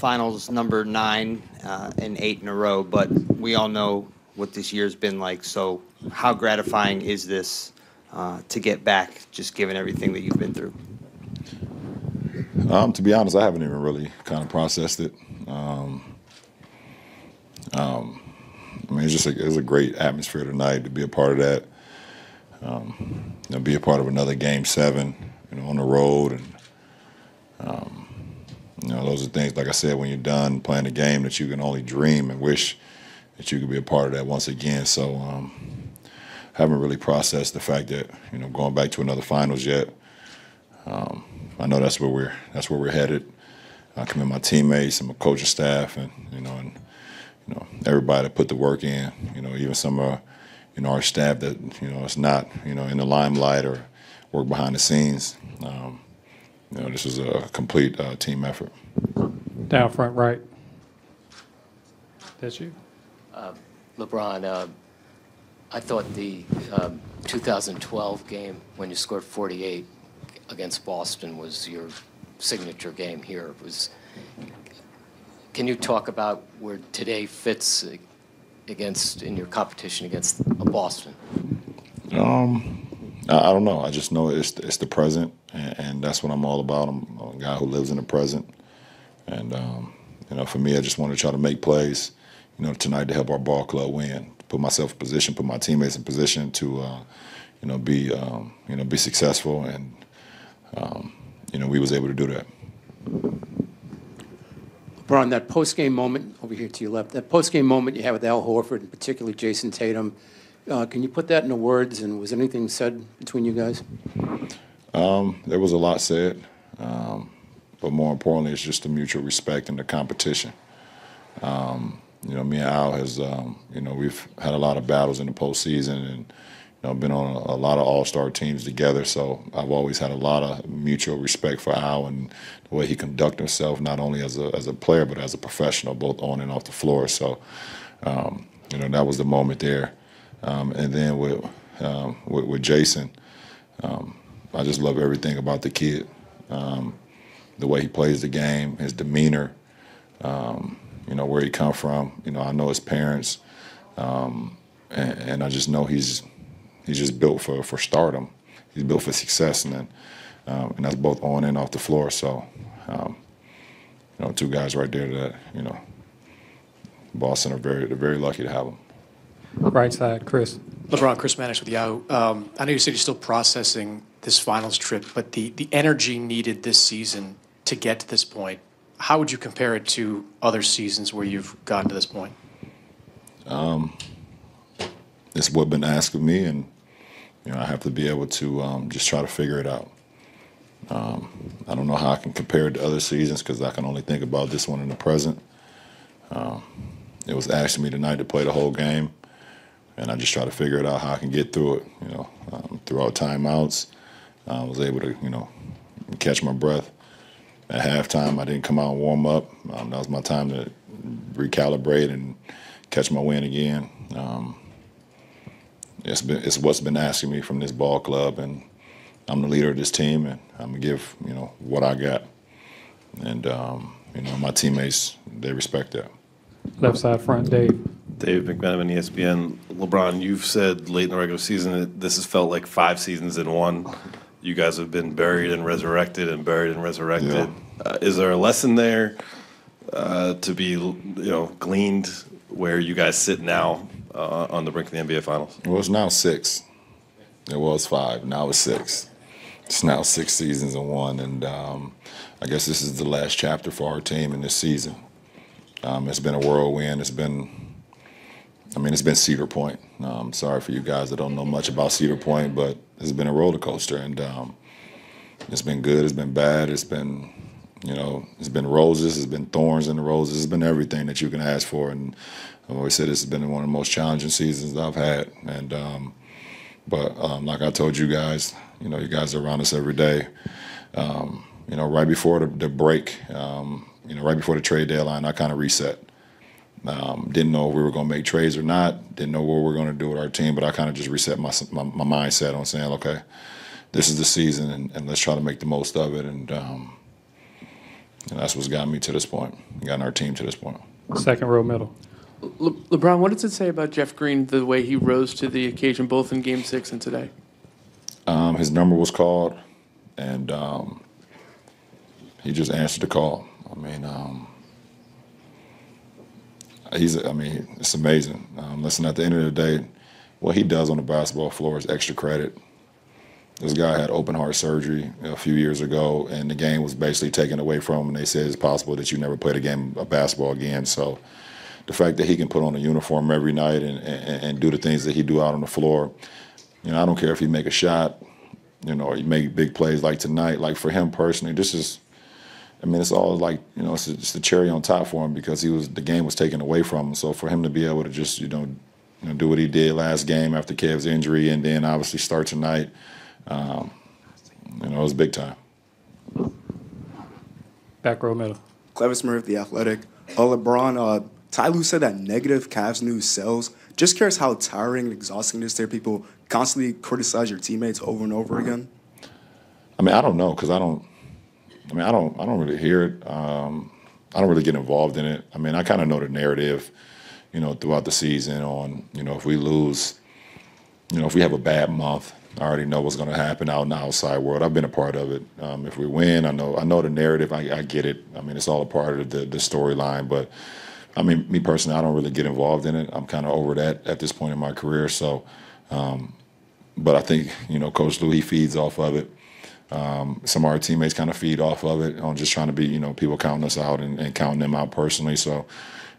finals number nine uh, and eight in a row, but we all know what this year's been like. So, how gratifying is this uh, to get back, just given everything that you've been through? Um, to be honest, I haven't even really kind of processed it. Um, um, I mean, it's just a, it's a great atmosphere tonight to be a part of that. Um, you know, be a part of another game seven, you know, on the road, and um, you know, those are things. Like I said, when you're done playing the game, that you can only dream and wish that you could be a part of that once again. So, um, haven't really processed the fact that you know going back to another finals yet. Um, I know that's where we're that's where we're headed. I commend my teammates and my coaching staff, and you know, and you know everybody that put the work in. You know, even some of you know our staff that you know it's not you know in the limelight or work behind the scenes. Um, you know, this is a complete uh, team effort. Down front right. That's you. LeBron, uh, I thought the um, 2012 game when you scored 48 against Boston was your signature game here. It was. Can you talk about where today fits uh, against in your competition against uh, Boston? Um, I, don't know. I just know it's it's the present, and, and that's what I'm all about. I'm a guy who lives in the present, and um, you know, for me, I just want to try to make plays, you know, tonight to help our ball club win, put myself in position, put my teammates in position to, uh, you know, be um, you know be successful, and um, you know, we was able to do that. Brian, that post-game moment, over here to your left, that post-game moment you had with Al Horford, and particularly Jayson Tatum, uh, can you put that into words, and was anything said between you guys? Um, there was a lot said, um, but more importantly, it's just the mutual respect and the competition. Um, you know, me and Al has, um, you know, we've had a lot of battles in the postseason, and you know, been on a, a lot of All-Star teams together. So I've always had a lot of mutual respect for Al and the way he conducts himself, not only as a as a player but as a professional, both on and off the floor. So, um, you know, that was the moment there. Um, and then with, um, with with Jayson. Um, I just love everything about the kid. Um, the way he plays the game, his demeanor, um, you know, where he come from. You know, I know his parents, um, and, and I just know he's he's just built for, for stardom. He's built for success, and then, and that's both on and off the floor. So, you know, two guys right there that you know, Boston are very they're very lucky to have them. Right side, Chris. LeBron, Chris Mannix with Yahoo. Um, I know you said you're still processing this finals trip, but the, the energy needed this season to get to this point, how would you compare it to other seasons where you've gotten to this point? Um, It's what been asked of me, and you know, I have to be able to um, just try to figure it out. Um, I don't know how I can compare it to other seasons because I can only think about this one in the present. Um, it was asked of me tonight to play the whole game, and I just try to figure it out how I can get through it. You know, um, throughout timeouts, I was able to you know catch my breath. At halftime, I didn't come out and warm up. Um, that was my time to recalibrate and catch my wind again. Um, it's been it's what's been asking me from this ball club, and I'm the leader of this team, and I'm gonna give you know what I got, and um, you know my teammates they respect that. Left side front, Dave. Dave McMenamin, ESPN. LeBron, you've said late in the regular season that this has felt like five seasons in one. You guys have been buried and resurrected and buried and resurrected. Yeah. Uh, is there a lesson there uh, to be, you know, gleaned where you guys sit now uh, on the brink of the NBA Finals? Well, it's now six. It was five. Now it's six. It's now six seasons in one, and um, I guess this is the last chapter for our team in this season. Um, it's been a whirlwind. It's been, I mean, it's been Cedar Point. Um, sorry for you guys that don't know much about Cedar Point, but it's been a roller coaster, and um, it's been good. It's been bad. It's been, you know, it's been roses. It's been thorns in the roses. It's been everything that you can ask for, and I've always said this has been one of the most challenging seasons I've had, and. Um, but um, like I told you guys, you know, you guys are around us every day. Um, you know, right before the, the break, um, you know, right before the trade deadline, I kind of reset. Um, didn't know if we were going to make trades or not. Didn't know what we were going to do with our team, but I kind of just reset my, my, my mindset on saying, okay, this is the season, and, and let's try to make the most of it. And um, And that's what's gotten me to this point, gotten our team to this point. Second row middle. Le- LeBron, what does it say about Jeff Green, the way he rose to the occasion, both in Game Six and today? Um, his number was called, and um, he just answered the call. I mean, um, he's. I mean, it's amazing. Um, listen, at the end of the day, what he does on the basketball floor is extra credit. This guy had open heart surgery a few years ago, and the game was basically taken away from him. And they said it's possible that you never played a game of basketball again. So, the fact that he can put on a uniform every night and, and, and do the things that he do out on the floor, you know, I don't care if he make a shot, you know, or he make big plays like tonight. Like for him personally, this is, I mean, it's all like you know, it's just the cherry on top for him because he was the game was taken away from him. So for him to be able to just you know, you know, do what he did last game after Kev's injury, and then obviously start tonight, um, you know, it was big time. Back row middle. Clevis Murphy, The Athletic. Uh, LeBron, uh, Ty Lue said that negative Cavs news sells. Just curious how tiring and exhausting it is to hear people constantly criticize your teammates over and over again. I mean, I don't know because I don't. I mean, I don't. I don't really hear it. Um, I don't really get involved in it. I mean, I kind of know the narrative, you know, throughout the season. On you know, if we lose, you know, if we have a bad month, I already know what's going to happen out in the outside world. I've been a part of it. Um, if we win, I know. I know the narrative. I, I get it. I mean, it's all a part of the the storyline. But I mean, me personally, I don't really get involved in it. I'm kind of over that at this point in my career. So, um, but I think you know, Coach Lue, he feeds off of it. Um, some of our teammates kind of feed off of it on just trying to be, you know, people counting us out and, and counting them out personally. So,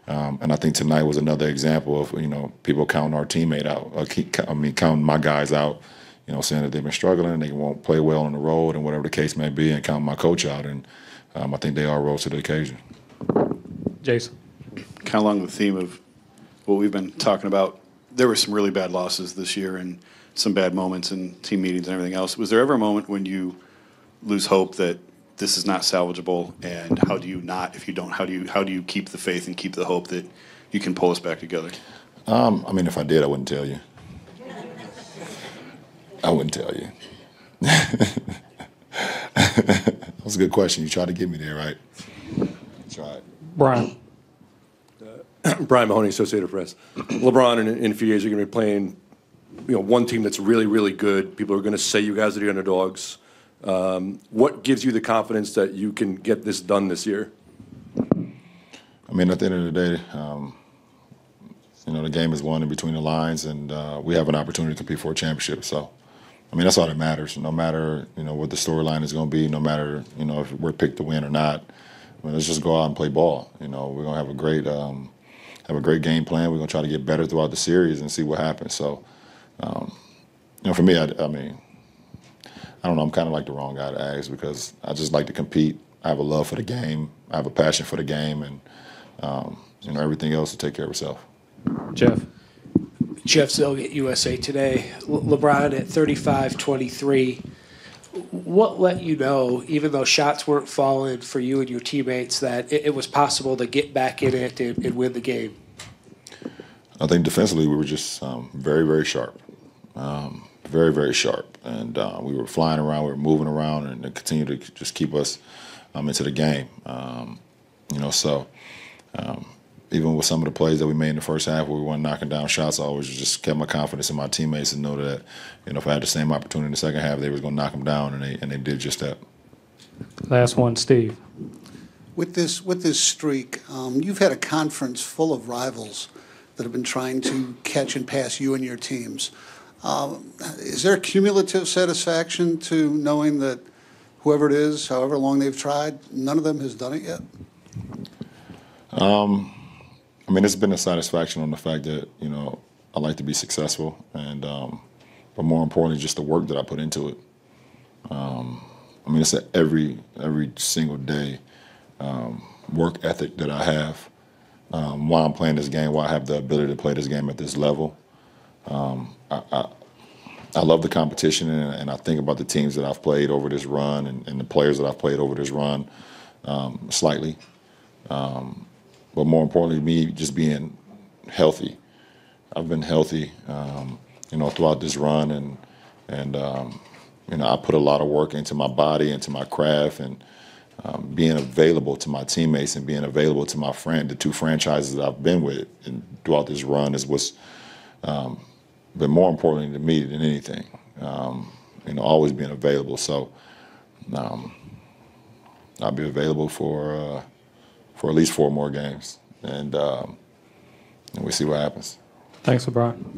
um, and I think tonight was another example of, you know, people counting our teammate out. Uh, keep, I mean, counting my guys out, you know, saying that they've been struggling, and they won't play well on the road and whatever the case may be, and counting my coach out. And um, I think they all rose to the occasion. Jason. kind of along the theme of what we've been talking about, there were some really bad losses this year and some bad moments in team meetings and everything else. Was there ever a moment when you lose hope that this is not salvageable? And how do you not, if you don't, how do you how do you keep the faith and keep the hope that you can pull us back together? Um, I mean, if I did, I wouldn't tell you. I wouldn't tell you. that was a good question. You tried to get me there, right? Tried. Brian. Brian Mahoney, Associated Press. LeBron, in, in a few days, you're going to be playing, you know, one team that's really, really good. People are going to say you guys are the underdogs. Um, what gives you the confidence that you can get this done this year? I mean, at the end of the day, um, you know, the game is won in between the lines, and uh, we have an opportunity to compete for a championship. So, I mean, that's all that matters. No matter you know what the storyline is going to be, no matter you know if we're picked to win or not. I mean, let's just go out and play ball. You know, we're gonna have a great um, have a great game plan. We're gonna try to get better throughout the series and see what happens. So, um, you know, for me, I, I mean, I don't know. I'm kind of like the wrong guy to ask because I just like to compete. I have a love for the game. I have a passion for the game, and um, you know everything else to take care of itself. Jeff. Jeff Zillgitt, USA Today. Le- LeBron at 35 23. What let you know, even though shots weren't falling for you and your teammates, that it, it was possible to get back in it and, and win the game? I think defensively we were just um, very, very sharp, um, very, very sharp, and uh, we were flying around, we were moving around, and it continued to just keep us um, into the game. Um, you know, so um, even with some of the plays that we made in the first half, where we weren't knocking down shots, I always just kept my confidence in my teammates and know that you know if I had the same opportunity in the second half, they was going to knock them down, and they and they did just that. Last one, Steve. With this, with this streak, um, you've had a conference full of rivals that have been trying to catch and pass you and your teams. Um, is there cumulative satisfaction to knowing that whoever it is, however long they've tried, none of them has done it yet? Um, I mean, it's been a satisfaction on the fact that you know I like to be successful, and um, but more importantly, just the work that I put into it. Um, I mean, it's every every single day um, work ethic that I have um, while I'm playing this game. While I have the ability to play this game at this level, um, I, I, I love the competition, and, and I think about the teams that I've played over this run, and, and the players that I've played over this run, um, slightly. Um, but more importantly, me just being healthy. I've been healthy, um, you know, throughout this run, and and um, you know, I put a lot of work into my body, into my craft, and um, being available to my teammates and being available to my friend, the two franchises that I've been with and throughout this run is what's been more important to me than anything. Um, you know, always being available. So um, I'll be available for uh, for at least four more games, and um, and we see what happens. Thanks, LeBron.